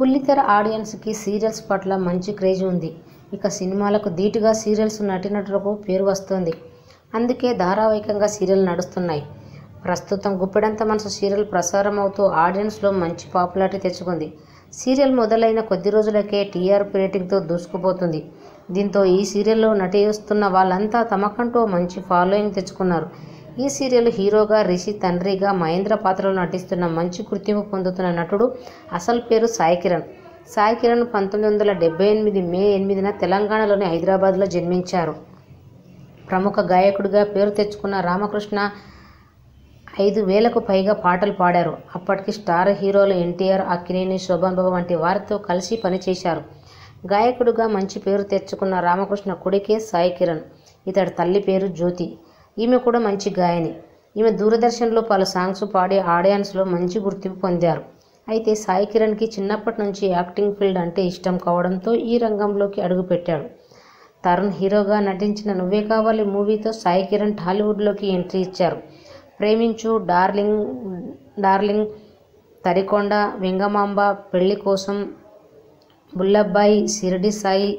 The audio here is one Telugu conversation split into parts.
బుల్లితెర ఆడియన్స్కి సీరియల్స్ పట్ల మంచి క్రేజ్ ఉంది. ఇక సినిమాలకు ధీటుగా సీరియల్స్ నటినటులకు పేరు వస్తుంది. అందుకే ధారావాహికంగా సీరియల్ నడుస్తున్నాయి. ప్రస్తుతం గుప్పెడంత మనసు సీరియల్ ప్రసారం అవుతూ ఆడియన్స్లో మంచి పాపులారిటీ తెచ్చుకుంది. సీరియల్ మొదలైన కొద్ది రోజులకే టీఆర్పీ రేటింగ్తో దూసుకుపోతుంది. దీంతో ఈ సీరియల్లో నటిస్తున్న వాళ్ళంతా తమకంటూ మంచి ఫాలోయింగ్ తెచ్చుకున్నారు. ఈ సీరియల్ హీరోగా రిషి తండ్రిగా మహేంద్ర పాత్రలో నటిస్తున్న మంచి గుర్తింపు పొందుతున్న నటుడు అసలు పేరు సాయి కిరణ్. సాయి కిరణ్ పంతొమ్మిది వందల డెబ్బై ఎనిమిది మే ఎనిమిదిన తెలంగాణలోని హైదరాబాద్లో జన్మించారు. ప్రముఖ గాయకుడిగా పేరు తెచ్చుకున్న రామకృష్ణ ఐదు వేలకు పైగా పాటలు పాడారు. అప్పటికి స్టార్ హీరోలు ఎన్టీఆర్ అక్కినేని శోభన్ బాబు వంటి వారితో కలిసి పనిచేశారు. గాయకుడిగా మంచి పేరు తెచ్చుకున్న రామకృష్ణ కొడుకే సాయి కిరణ్. ఇతడి తల్లి పేరు జ్యోతి. ఈమె కూడా మంచి గాయని. ఈమె దూరదర్శన్లో పలు సాంగ్స్ పాడి ఆడియన్స్లో మంచి గుర్తింపు పొందారు. అయితే సాయి కిరణ్కి చిన్నప్పటి నుంచి యాక్టింగ్ ఫీల్డ్ అంటే ఇష్టం కావడంతో ఈ రంగంలోకి అడుగుపెట్టాడు. తరుణ్ హీరోగా నటించిన నువ్వే కావాలి మూవీతో సాయి కిరణ్ టాలీవుడ్లోకి ఎంట్రీ ఇచ్చారు. ప్రేమించు డార్లింగ్ డార్లింగ్ తరికొండ వెంగమాంబ పెళ్ళి కోసం బుల్లబ్బాయి షిరిడి సాయి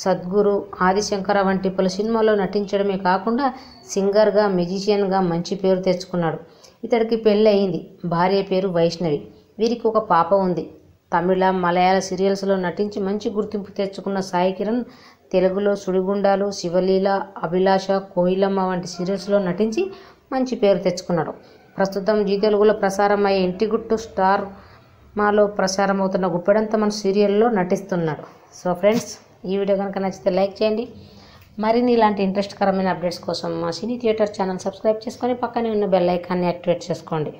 సద్గురు ఆదిశంకర వంటి పలు సినిమాల్లో నటించడమే కాకుండా సింగర్గా మ్యూజిషియన్గా మంచి పేరు తెచ్చుకున్నాడు. ఇతడికి పెళ్ళి అయింది భార్య పేరు వైష్ణవి. వీరికి ఒక పాప ఉంది. తమిళ మలయాళ సీరియల్స్లో నటించి మంచి గుర్తింపు తెచ్చుకున్న సాయి కిరణ్ తెలుగులో సుడిగుండాలు శివలీల అభిలాష కోయిలమ్మ వంటి సీరియల్స్లో నటించి మంచి పేరు తెచ్చుకున్నాడు. ప్రస్తుతం జీ తెలుగులో ప్రసారం అయ్యే ఇంటిగుట్టు స్టార్ మాలో ప్రసారం అవుతున్న గుప్పెడంత మన సీరియల్లో నటిస్తున్నాడు. సో ఫ్రెండ్స్ ఈ వీడియో కనుక నచ్చితే లైక్ చేయండి. మరిన్ని ఇలాంటి ఇంట్రెస్ట్కరమైన అప్డేట్స్ కోసం మా సినీ థియేటర్ ఛానల్ సబ్స్క్రైబ్ చేసుకొని పక్కనే ఉన్న బెల్ ఐకాన్ని యాక్టివేట్ చేసుకోండి.